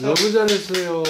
너무 잘했어요.